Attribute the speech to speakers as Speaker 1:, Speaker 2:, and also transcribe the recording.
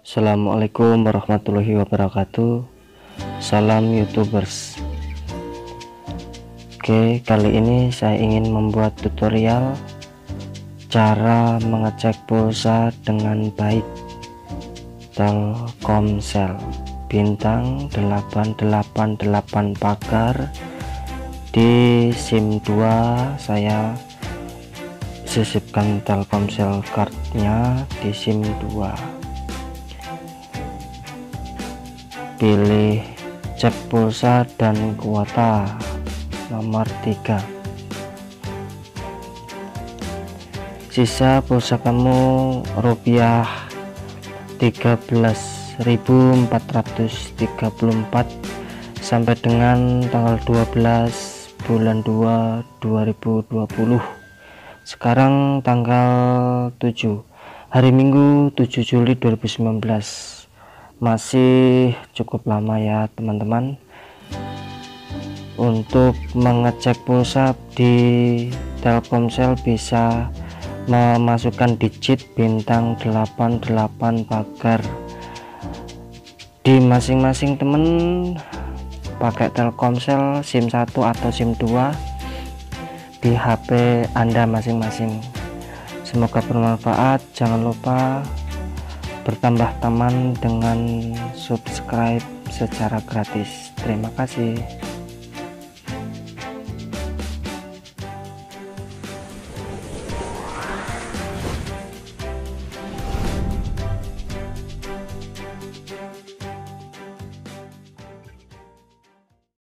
Speaker 1: Assalamualaikum warahmatullahi wabarakatuh. Salam youtubers. Oke kali ini saya ingin membuat tutorial Cara mengecek pulsa dengan baik. Telkomsel. Bintang 888 pagar. Di SIM 2 saya sisipkan Telkomsel cardnya di SIM 2 pilih cek pulsa dan kuota. Nomor 3 sisa pulsa kamu rupiah 13.434 sampai dengan tanggal 12 bulan 2 2020 sekarang tanggal 7 hari Minggu 7 Juli 2019 masih cukup lama ya teman-teman. Untuk mengecek pulsa di Telkomsel bisa memasukkan digit bintang 88 pagar. Di masing-masing temen pakai Telkomsel SIM 1 atau SIM 2 di HP Anda masing-masing. Semoga bermanfaat. Jangan lupa bertambah teman dengan subscribe secara gratis. Terima kasih